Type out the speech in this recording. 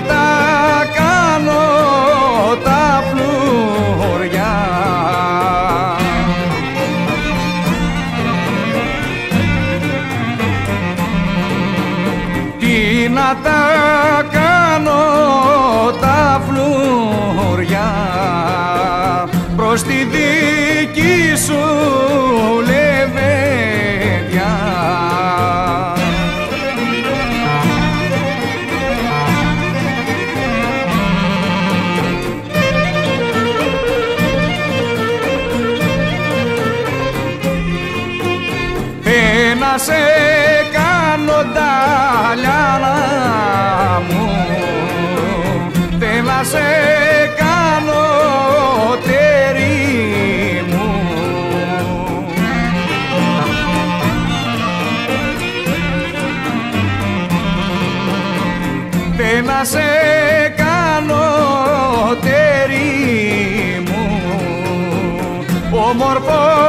τα κάνω τα φλουριά Τι να τα κάνω τα φλουριά προς τη δική σου Ένα σε κάνω ταλιάνα μου. Θέλω να σε κάνω τέρι μου. Θέλω να σε κάνω τέρι μου. Όμορφο